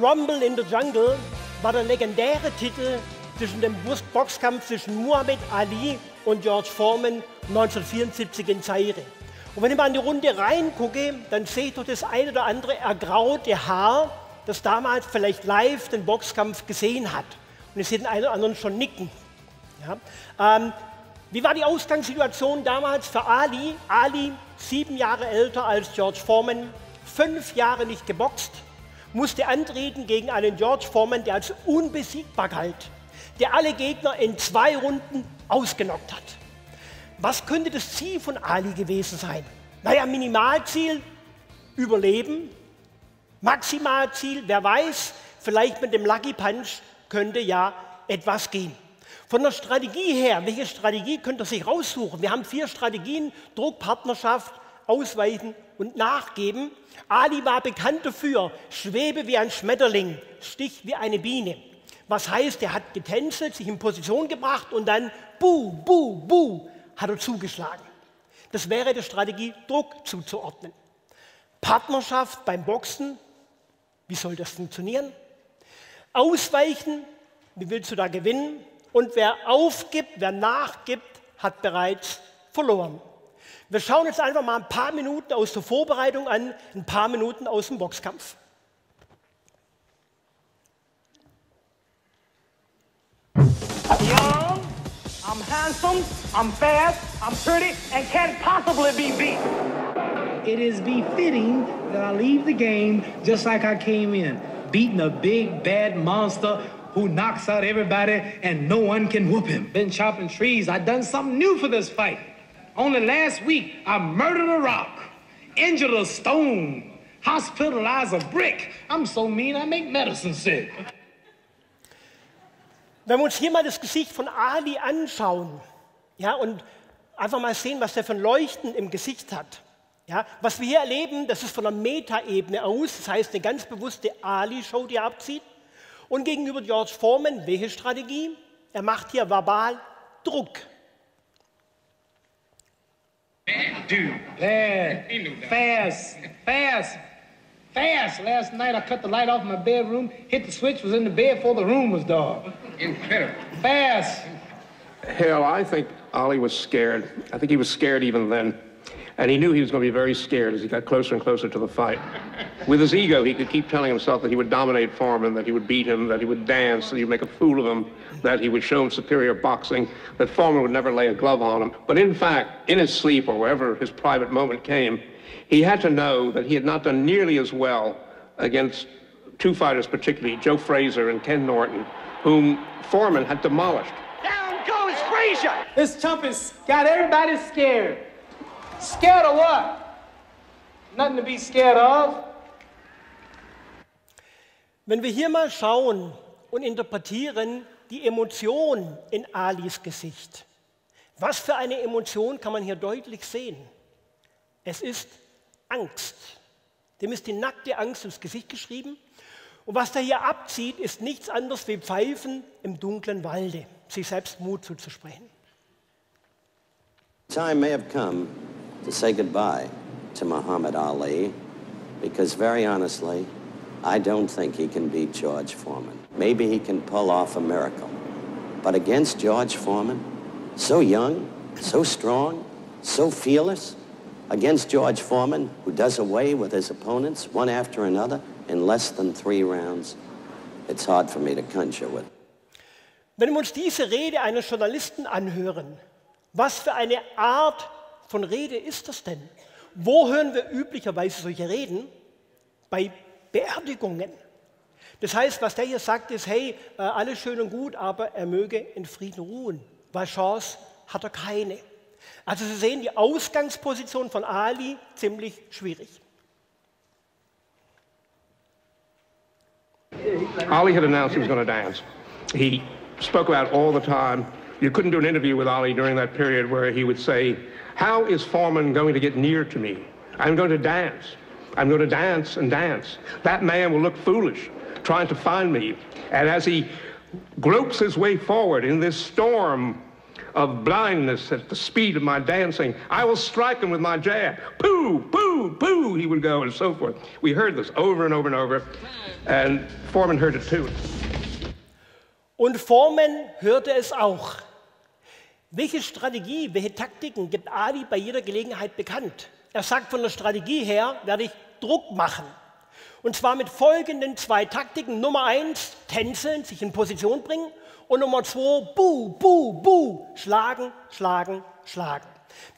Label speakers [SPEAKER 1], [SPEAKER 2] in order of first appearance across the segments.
[SPEAKER 1] Rumble in the Jungle war der legendäre Titel zwischen dem Boxkampf zwischen Muhammad Ali und George Foreman 1974 in Zaire. Und wenn ich mal in die Runde reingucke, dann sehe ich doch das eine oder andere ergraute Haar, das damals vielleicht live den Boxkampf gesehen hat. Und ich sehe den einen oder anderen schon nicken. Ja? Ähm, wie war die Ausgangssituation damals für Ali? Ali, sieben Jahre älter als George Foreman, fünf Jahre nicht geboxt, musste antreten gegen einen George Foreman, der als unbesiegbar galt, der alle Gegner in zwei Runden ausgenockt hat. Was könnte das Ziel von Ali gewesen sein? Naja, Minimalziel, Überleben. Maximalziel, wer weiß, vielleicht mit dem Lucky Punch könnte ja etwas gehen. Von der Strategie her, welche Strategie könnt ihr sich raussuchen? Wir haben vier Strategien, Druck, Partnerschaft, Ausweichen und Nachgeben. Ali war bekannt dafür, schwebe wie ein Schmetterling, stich wie eine Biene. Was heißt, er hat getänzelt, sich in Position gebracht und dann buh, buh, buh, hat er zugeschlagen. Das wäre der Strategie, Druck zuzuordnen. Partnerschaft beim Boxen, wie soll das funktionieren? Ausweichen, wie willst du da gewinnen? Und wer aufgibt, wer nachgibt, hat bereits verloren. Wir schauen uns einfach mal ein paar Minuten aus der Vorbereitung an, ein paar Minuten aus dem Boxkampf.
[SPEAKER 2] Young, I'm handsome, I'm fast, I'm pretty, and can't possibly be beat.
[SPEAKER 3] It is befitting that I leave the game just like I came in, beating a big bad monster who knocks out everybody and no one can whoop him. Been chopping trees. I done something new for this fight. Only last week, I murdered a rock, injured a stone, hospitalized a brick. I'm so mean, I make medicine sick.
[SPEAKER 1] Wenn wir uns hier mal das Gesicht von Ali anschauen ja, und einfach mal sehen, was der für ein Leuchten im Gesicht hat. Ja, was wir hier erleben, das ist von der Metaebene aus, das heißt eine ganz bewusste Ali-Show, die er abzieht. Und gegenüber George Foreman, welche Strategie? Er macht hier verbal Druck.
[SPEAKER 3] Dude, bad, fast, fast, fast. Last night I cut the light off in my bedroom, hit the switch, was in the bed before the room was dark.
[SPEAKER 4] Incredible.
[SPEAKER 3] Fast.
[SPEAKER 4] Hell, I think Ollie was scared. I think he was scared even then. And he knew he was going to be very scared as he got closer and closer to the fight. With his ego, he could keep telling himself that he would dominate Foreman, that he would beat him, that he would dance, that he would make a fool of him, that he would show him superior boxing, that Foreman would never lay a glove on him. But in fact, in his sleep or wherever his private moment came, he had to know that he had not done nearly as well against two fighters, particularly Joe Fraser and Ken Norton, whom Foreman had demolished.
[SPEAKER 2] Down goes Fraser!
[SPEAKER 3] This chump has got everybody scared. Scared of what? Nothing to be scared of.
[SPEAKER 1] Wenn wir hier mal schauen und interpretieren die Emotion in Alis Gesicht, was für eine Emotion kann man hier deutlich sehen? Es ist Angst. Dem ist die nackte Angst ins Gesicht geschrieben. Und was er hier abzieht, ist nichts anderes wie Pfeifen im dunklen Walde, sich selbst Mut zuzusprechen.
[SPEAKER 5] Time may have come to say goodbye to Muhammad Ali because, very honestly, I don't think he can beat George Foreman. Maybe he can pull off a miracle. But against George Foreman, so young, so strong, so fearless, against George Foreman, who does away with his opponents one after another in less than three rounds, it's hard for me to conjure with.
[SPEAKER 1] Wenn wir uns diese Rede eines Journalisten anhören, was für eine Art von Rede ist das denn? Wo hören wir üblicherweise solche Reden? Bei Beerdigungen. Das heißt, was der hier sagt, ist, hey, äh, alles schön und gut, aber er möge in Frieden ruhen, weil Chance hat er keine. Also Sie sehen die Ausgangsposition von Ali ziemlich schwierig.
[SPEAKER 4] Ali had announced he was going to dance. He spoke about all the time. You couldn't do an interview with Ali during that period where he would say, how is Foreman going to get near to me? I'm going to dance. I'm going to dance and dance. That man will look foolish trying to find me. And as he gropes his way forward in this storm of blindness at the speed of my dancing, I will strike him with my jab. Pooh, pooh, pooh, he would go, and so forth. We heard this over and over and over, and Foreman heard it too.
[SPEAKER 1] Und Foreman hörte es auch. Welche Strategie, welche Taktiken gibt Ali bei jeder Gelegenheit bekannt? Er sagt, von der Strategie her werde ich Druck machen. Und zwar mit folgenden zwei Taktiken. Nummer eins, tänzeln, sich in Position bringen. Und Nummer zwei, buh, buh, buh, schlagen, schlagen, schlagen.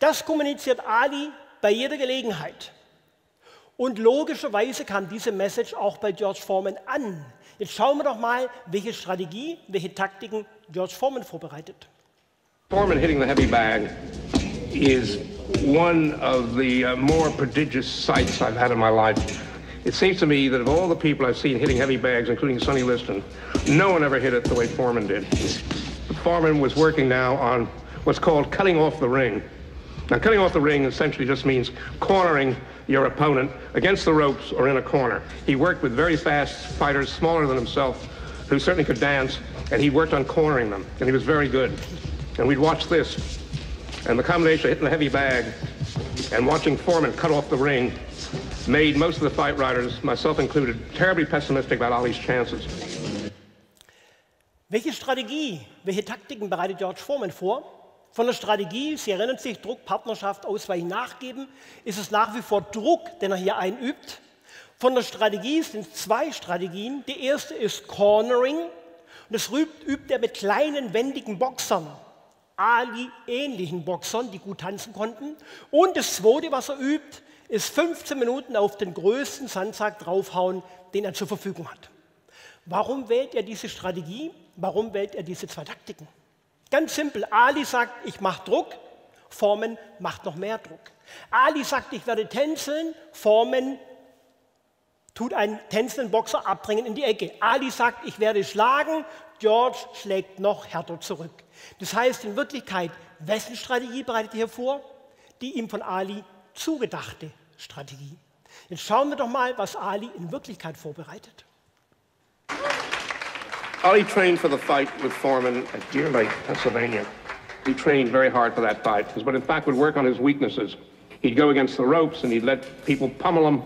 [SPEAKER 1] Das kommuniziert Ali bei jeder Gelegenheit. Und logischerweise kam diese Message auch bei George Foreman an. Jetzt schauen wir doch mal, welche Strategie, welche Taktiken George Foreman vorbereitet.
[SPEAKER 4] Foreman hitting the heavy bag is one of the uh, more prodigious sights I've had in my life. It seems to me that of all the people I've seen hitting heavy bags, including Sonny Liston, no one ever hit it the way Foreman did. Foreman was working now on what's called cutting off the ring. Now, cutting off the ring essentially just means cornering your opponent against the ropes or in a corner. He worked with very fast fighters, smaller than himself, who certainly could dance, and he worked on cornering them, and he was very good. And we'd watch this. And the combination of hitting the heavy bag and watching Foreman cut off the ring made most of the fight writers, myself included, terribly pessimistic about Ali's chances.
[SPEAKER 1] Welche Strategie, welche Taktiken bereitet George Foreman vor? Von der Strategie, Sie erinnern sich, Druck, Partnerschaft, Ausweichen, Nachgeben, ist es nach wie vor Druck, den er hier einübt. Von der Strategie sind zwei Strategien. Die erste ist Cornering. Und das übt er mit kleinen, wendigen Boxern. Ali-ähnlichen Boxern, die gut tanzen konnten. Und das Zweite, was er übt, ist 15 Minuten auf den größten Sandsack draufhauen, den er zur Verfügung hat. Warum wählt er diese Strategie? Warum wählt er diese zwei Taktiken? Ganz simpel. Ali sagt, ich mache Druck. Formen macht noch mehr Druck. Ali sagt, ich werde tänzeln. Formen tut einen tänzelnden Boxer abbringen in die Ecke. Ali sagt, ich werde schlagen. George schlägt noch härter zurück. Das heißt in Wirklichkeit, wessen Strategie bereitet er vor? Die ihm von Ali zugedachte Strategie. Jetzt schauen wir doch mal, was Ali in Wirklichkeit vorbereitet.
[SPEAKER 4] Ali trained for the fight with Foreman at Deer Lake, Pennsylvania. He trained very hard for that fight, but in fact would work on his weaknesses. He'd go against the ropes and he'd let people pummel him,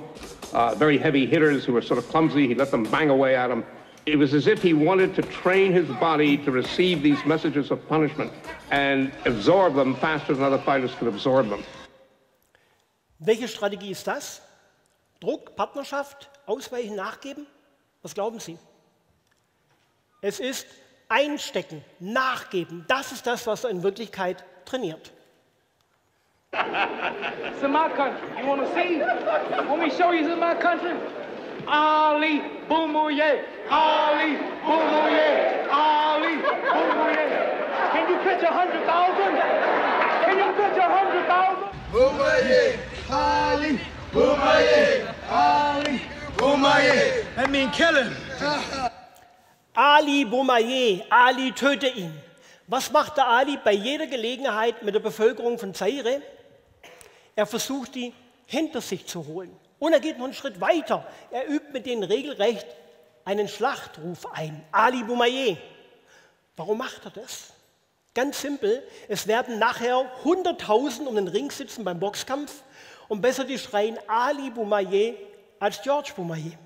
[SPEAKER 4] uh, very heavy hitters who were sort of clumsy, he'd let them bang away at him. It was as if he wanted to train his body to receive these messages of punishment and absorb them faster than other fighters could absorb them.
[SPEAKER 1] Welche Strategie ist das? Druck, Partnerschaft, Ausweichen, Nachgeben? Was glauben Sie? Es ist Einstecken, Nachgeben. Das ist das, was er in Wirklichkeit trainiert.
[SPEAKER 2] It's in my country. You want to see? Want me to show you it's in my country? Ali Boumouye. Ali Boumouye. Ali Boumouye. Can you pitch a hundred thousand? Can you pitch a hundred thousand?
[SPEAKER 6] Boomaye, Ali, Boomaye, Ali, Boomaye. That mean kill him.
[SPEAKER 1] Ali Boumaier, Ali töte ihn. Was macht der Ali bei jeder Gelegenheit mit der Bevölkerung von Zaire? Er versucht, die hinter sich zu holen. Und er geht noch einen Schritt weiter. Er übt mit denen regelrecht einen Schlachtruf ein. Ali Boumaier. Warum macht er das? Ganz simpel, es werden nachher 100.000 um den Ring sitzen beim Boxkampf und besser die schreien Ali Boumaier als George Boumaier.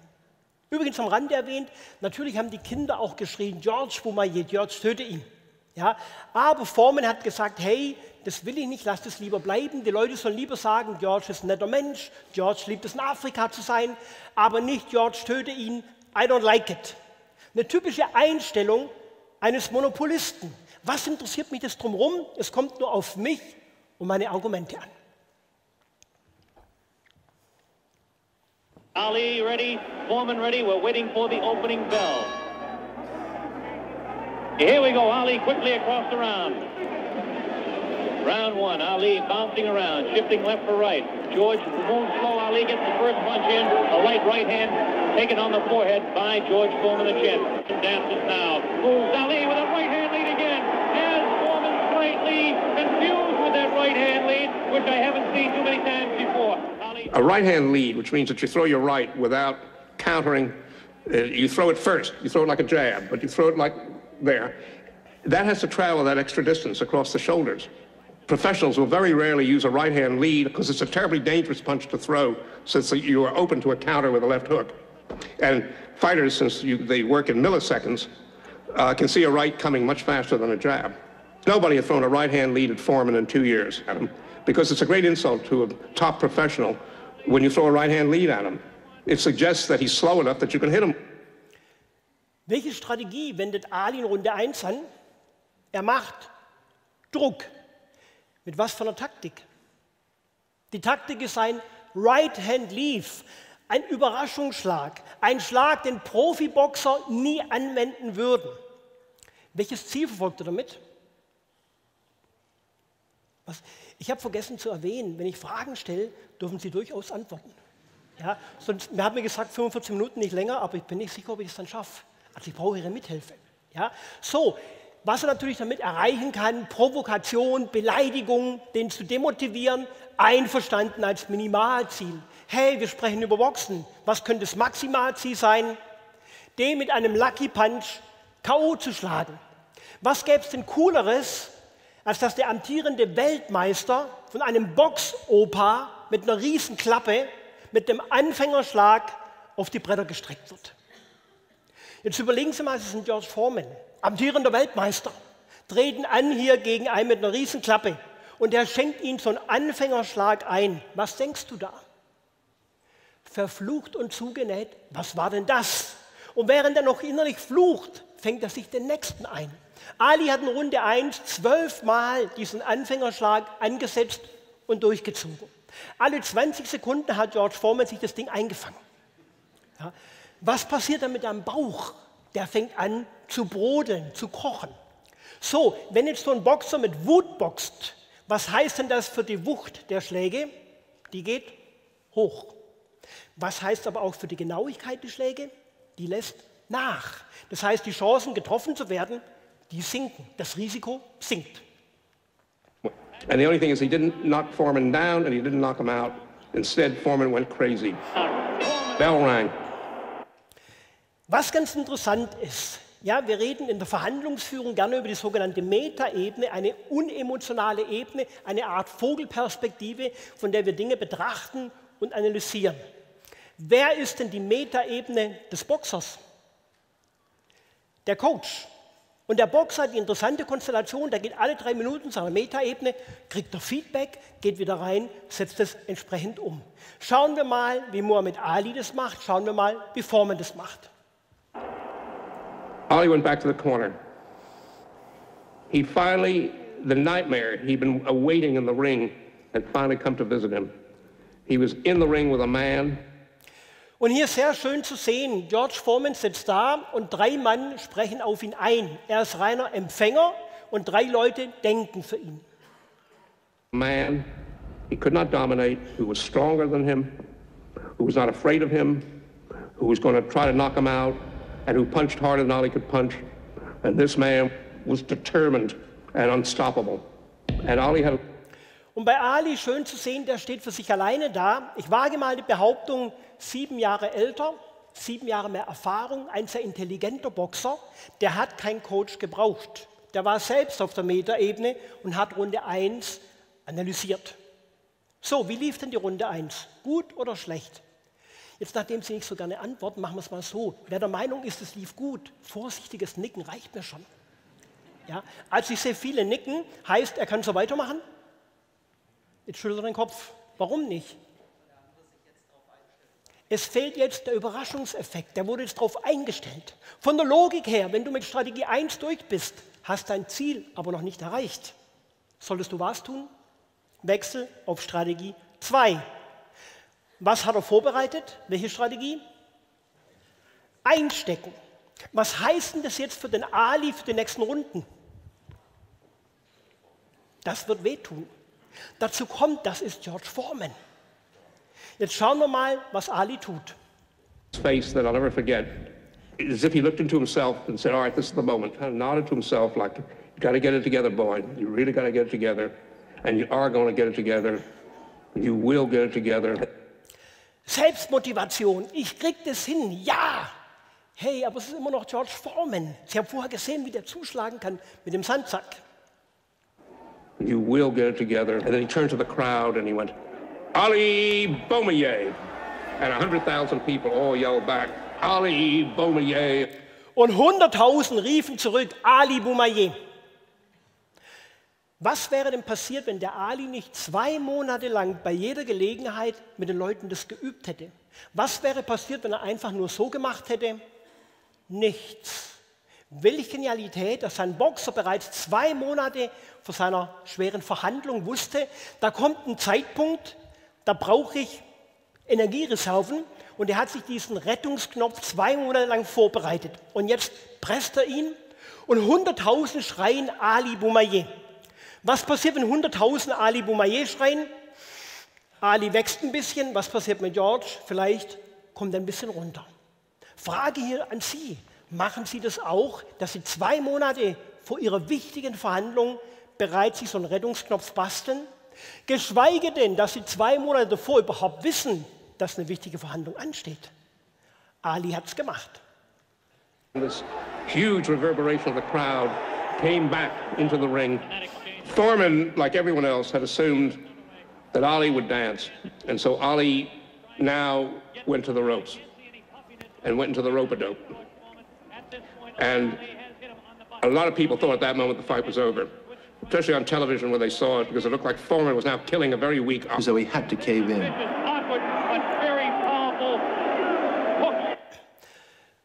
[SPEAKER 1] Übrigens am Rande erwähnt, natürlich haben die Kinder auch geschrien, George Boumaier, George töte ihn. Ja, aber Foreman hat gesagt, hey, das will ich nicht, lass das lieber bleiben. Die Leute sollen lieber sagen, George ist ein netter Mensch, George liebt es in Afrika zu sein, aber nicht George töte ihn, I don't like it. Eine typische Einstellung eines Monopolisten. Was interessiert mich das drumherum? Es kommt nur auf mich und meine Argumente an.
[SPEAKER 7] Ali ready, Foreman ready. We're waiting for the opening bell. Here we go. Ali quickly across the round. Round one. Ali bouncing around, shifting left for right. George moves slow. Ali gets the first punch in. A light right hand taken on the forehead by George Foreman, the champ. Dances now. Moves Ali with a right hand lead again. As Foreman slightly confused with that right hand lead, which I haven't seen too many times before. Ali.
[SPEAKER 4] A right hand lead, which means that you throw your right without countering. Uh, you throw it first. You throw it like a jab, but you throw it like there. That has to travel that extra distance across the shoulders. Professionals will very rarely use a right hand lead because it's a terribly dangerous punch to throw since you are open to a counter with a left hook. And fighters, since you, they work in milliseconds, uh, can see a right coming much faster than a jab. Nobody has thrown a right hand lead at Foreman in two years at him because it's a great insult to a top professional when you throw a right hand lead at him. It suggests that he's slow enough that you can hit him.
[SPEAKER 1] Welche Strategie wendet Ali in Runde 1 an? Er macht Druck. Mit was für einer Taktik? Die Taktik ist ein Right Hand Leave, ein Überraschungsschlag, ein Schlag, den Profiboxer nie anwenden würden. Welches Ziel verfolgt er damit? Was? Ich habe vergessen zu erwähnen, wenn ich Fragen stelle, dürfen Sie durchaus antworten. Ja, sonst, mir hat mir gesagt, 45 Minuten nicht länger, aber ich bin nicht sicher, ob ich es dann schaffe. Also ich brauche Ihre Mithilfe. Ja, so, was er natürlich damit erreichen kann, Provokation, Beleidigung, den zu demotivieren, einverstanden als Minimalziel. Hey, wir sprechen über Boxen. Was könnte das Maximalziel sein? Den mit einem Lucky Punch K.O. zu schlagen. Was gäbe es denn Cooleres, als dass der amtierende Weltmeister von einem Boxopa mit einer riesen Klappe mit dem Anfängerschlag auf die Bretter gestreckt wird. Jetzt überlegen Sie mal, Sie sind George Foreman, amtierender Weltmeister, treten an hier gegen einen mit einer riesen Klappe und der schenkt Ihnen so einen Anfängerschlag ein. Was denkst du da? Verflucht und zugenäht, was war denn das? Und während er noch innerlich flucht, fängt er sich den nächsten ein. Ali hat in Runde 1 zwölfmal diesen Anfängerschlag angesetzt und durchgezogen. Alle 20 Sekunden hat George Foreman sich das Ding eingefangen. Ja. Was passiert dann mit deinem Bauch? Der fängt an zu brodeln, zu kochen. So, wenn jetzt so ein Boxer mit Wut boxt, was heißt denn das für die Wucht der Schläge? Die geht hoch. Was heißt aber auch für die Genauigkeit der Schläge? Die lässt nach. Das heißt, die Chancen, getroffen zu werden, die sinken. Das Risiko sinkt.
[SPEAKER 4] And the only thing is, he didn't knock Foreman down and he didn't knock him out. Instead, Foreman went crazy. Bell rang.
[SPEAKER 1] Was ganz interessant ist, ja, wir reden in der Verhandlungsführung gerne über die sogenannte Metaebene, eine unemotionale Ebene, eine Art Vogelperspektive, von der wir Dinge betrachten und analysieren. Wer ist denn die Metaebene des Boxers? Der Coach. Und der Boxer hat die interessante Konstellation, der geht alle drei Minuten seiner Metaebene, kriegt er Feedback, geht wieder rein, setzt es entsprechend um. Schauen wir mal, wie Muhammad Ali das macht, schauen wir mal, wie Foreman das macht.
[SPEAKER 4] Ali went back to the corner. He finally, the nightmare he'd been awaiting in the ring had finally come to visit him. He was in the ring with a man
[SPEAKER 1] Und hier sehr schön zu sehen, George Foreman sitzt da und drei Mann sprechen auf ihn ein. Er ist reiner Empfänger und drei Leute denken für ihn.
[SPEAKER 4] Man, he could not dominate, who was stronger than him, who was not afraid of him, who was going to try to knock him out, and who punched harder than Ali could punch. And this man was determined and unstoppable. And Ali had
[SPEAKER 1] Und bei Ali schön zu sehen, der steht für sich alleine da. Ich wage mal die Behauptung, sieben Jahre älter, sieben Jahre mehr Erfahrung, ein sehr intelligenter Boxer, der hat keinen Coach gebraucht. Der war selbst auf der Metaebene und hat Runde 1 analysiert. So, wie lief denn die Runde 1? Gut oder schlecht? Jetzt, nachdem Sie nicht so gerne antworten, machen wir es mal so. Wer der Meinung ist, es lief gut, vorsichtiges Nicken reicht mir schon. Ja? Als ich sehe viele nicken, heißt, er kann so weitermachen? Jetzt schüttelt er den Kopf. Warum nicht? Es fehlt jetzt der Überraschungseffekt, der wurde jetzt darauf eingestellt. Von der Logik her, wenn du mit Strategie 1 durch bist, hast dein Ziel aber noch nicht erreicht. Solltest du was tun? Wechsel auf Strategie 2. Was hat er vorbereitet? Welche Strategie? Einstecken. Was heißt denn das jetzt für den Ali für die nächsten Runden? Das wird wehtun. Dazu kommt, das ist George Foreman. Jetzt schauen wir mal, was Ali tut.
[SPEAKER 4] face that I'll never forget, as if he looked into himself and said, all right, this is the moment. Of nodded to himself like, you got to get it together, boy. You really got to get it together. and you are going to get it together. You will get it together.
[SPEAKER 1] Selbstmotivation, ich krieg das hin, ja. Hey, aber es ist immer noch George Foreman. Sie haben vorher gesehen, wie der zuschlagen kann mit dem Sandsack.
[SPEAKER 4] You will get it together. And then he turned to the crowd and he went, Ali Beaumelier. And 100,000 people all yelled back, Ali Beaumelier.
[SPEAKER 1] Und 100.000 riefen zurück, Ali Boumaier. Was wäre denn passiert, wenn der Ali nicht zwei Monate lang bei jeder Gelegenheit mit den Leuten das geübt hätte? Was wäre passiert, wenn er einfach nur so gemacht hätte? Nichts. Welche Genialität, dass sein Boxer bereits zwei Monate vor seiner schweren Verhandlung wusste, da kommt ein Zeitpunkt, da brauche ich Energiereserven und er hat sich diesen Rettungsknopf zwei Monate lang vorbereitet. Und jetzt presst er ihn und 100.000 schreien Ali Boumaier. Was passiert, wenn 100.000 Ali Boumaier schreien? Ali wächst ein bisschen. Was passiert mit George? Vielleicht kommt er ein bisschen runter. Frage hier an Sie. Machen Sie das auch, dass Sie zwei Monate vor Ihrer wichtigen Verhandlung bereits sich so einen Rettungsknopf basteln? Geschweige denn, dass Sie zwei Monate davor überhaupt wissen, dass eine wichtige Verhandlung ansteht. Ali hat es gemacht.
[SPEAKER 4] This huge reverberation of the crowd came back into the ring. Foreman, like everyone else, had assumed that Ali would dance. And so Ali now went to the ropes and went into the rope-a-dope. And a lot of people thought at that moment the fight was over, especially on television when they saw it, because it looked like Foreman was now killing a very weak
[SPEAKER 8] So he had to cave in.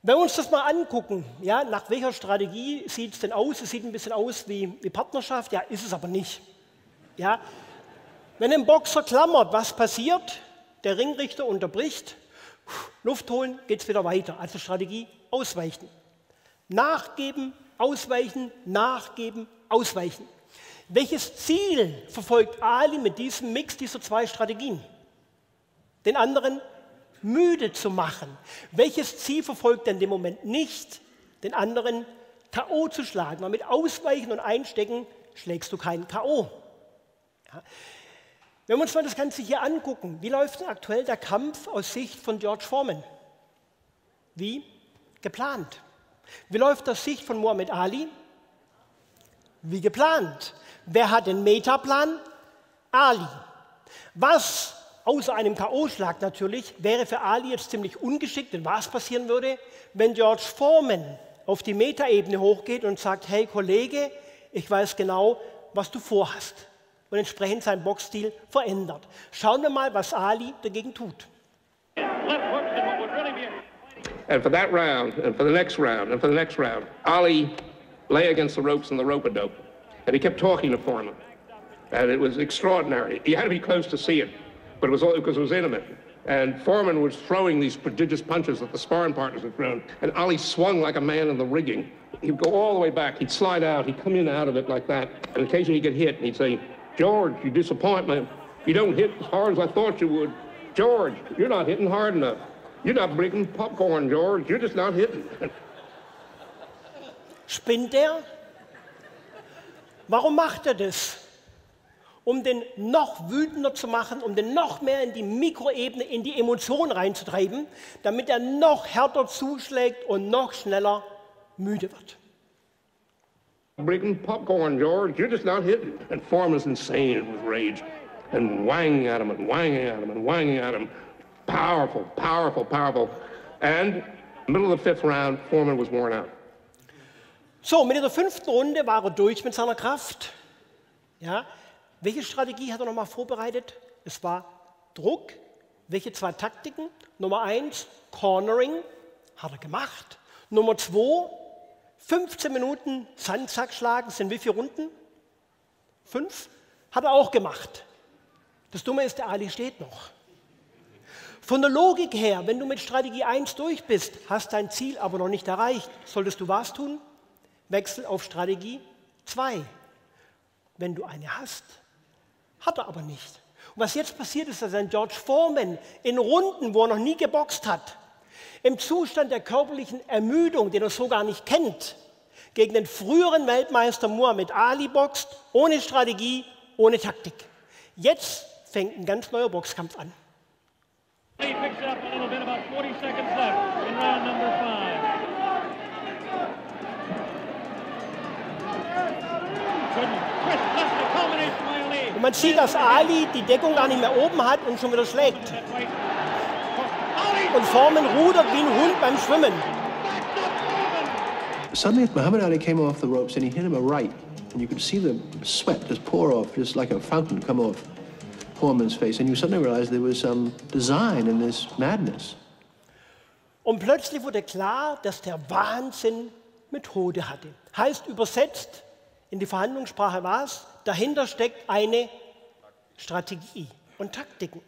[SPEAKER 1] Wenn wir uns das mal angucken, ja, nach welcher Strategie sieht es denn aus? Es sieht ein bisschen aus wie, wie Partnerschaft, ja, ist es aber nicht. Ja, wenn ein Boxer klammert, was passiert? Der Ringrichter unterbricht, Luft holen, geht es wieder weiter. Also Strategie ausweichen. Nachgeben, ausweichen, nachgeben, ausweichen. Welches Ziel verfolgt Ali mit diesem Mix dieser zwei Strategien? Den anderen müde zu machen. Welches Ziel verfolgt er in dem Moment nicht? Den anderen K.O. zu schlagen. Weil mit Ausweichen und Einstecken schlägst du keinen K.O. Ja. Wenn wir uns mal das Ganze hier angucken, wie läuft denn aktuell der Kampf aus Sicht von George Foreman? Wie? Geplant. Wie läuft das Sicht von Muhammad Ali? Wie geplant. Wer hat den Metaplan? Ali. Was außer einem K.O.-Schlag natürlich wäre für Ali jetzt ziemlich ungeschickt, denn was passieren würde, wenn George Foreman auf die Metaebene hochgeht und sagt, hey Kollege, ich weiß genau, was du vorhast und entsprechend seinen Boxstil verändert. Schauen wir mal, was Ali dagegen tut.
[SPEAKER 7] And
[SPEAKER 4] for that round, and for the next round, and for the next round, Ali lay against the ropes in the rope-a-dope. And he kept talking to Foreman. And it was extraordinary. You had to be close to see it, but it was all because it was intimate. And Foreman was throwing these prodigious punches that the sparring partners had thrown. And Ali swung like a man in the rigging. He'd go all the way back. He'd slide out. He'd come in out of it like that. And occasionally he'd get hit. And he'd say, George, you disappoint me. You don't hit as hard as I thought you would. George, you're not hitting hard enough. You're not breaking popcorn, George. You're just not hitting.
[SPEAKER 1] Spinnt er? Warum macht er das? Um den noch wütender zu machen, um den noch mehr in die Mikroebene, in die Emotionen reinzutreiben, damit er noch härter zuschlägt und noch schneller müde wird.
[SPEAKER 4] breaking popcorn, George. You're just not hitting. And Foreman's insane with rage and whanging at him and whanging at him and whanging at him. Powerful, powerful, powerful. And middle of the fifth round, Foreman was worn out.
[SPEAKER 1] So, mit der fünften Runde war er durch mit seiner Kraft. Ja, welche Strategie hat er nochmal vorbereitet? Es war Druck. Welche zwei Taktiken? Nummer eins, Cornering, hat er gemacht. Nummer zwei, 15 Minuten Sandsack schlagen, sind wie viele Runden? Fünf? Hat er auch gemacht. Das Dumme ist, der Ali steht noch. Von der Logik her, wenn du mit Strategie 1 durch bist, hast dein Ziel aber noch nicht erreicht, solltest du was tun? Wechsel auf Strategie 2. Wenn du eine hast. Hat er aber nicht. Und was jetzt passiert ist, dass ein George Foreman in Runden, wo er noch nie geboxt hat, im Zustand der körperlichen Ermüdung, den er so gar nicht kennt, gegen den früheren Weltmeister Muhammad Ali boxt, ohne Strategie, ohne Taktik. Jetzt fängt ein ganz neuer Boxkampf an.
[SPEAKER 7] Ali picks up a little bit, about 40 seconds left in round number five. Good twist left, the combination by Ali.
[SPEAKER 1] Und man sieht, dass Ali die Deckung gar nicht mehr oben hat und schon wieder schlägt. Und Foreman rudert wie ein Hund beim Schwimmen.
[SPEAKER 8] Suddenly, Muhammad Ali came off the ropes and he hit him a right, and you could see the sweat just pour off, just like a fountain come off Foreman's face, and you suddenly realized there was some design in this madness.
[SPEAKER 1] Und plötzlich wurde klar, dass der Wahnsinn Methode hatte. Heißt übersetzt in die Verhandlungssprache war es, dahinter steckt eine Strategie und Taktiken.